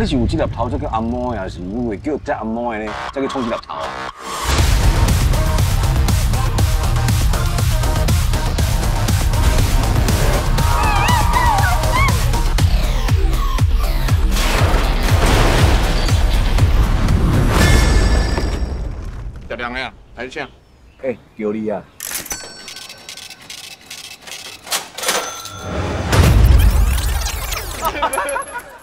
你是有这粒头才叫阿猫，还是因为叫这阿的呢才叫冲这粒头？两个呀，还是请？哎、叫你啊！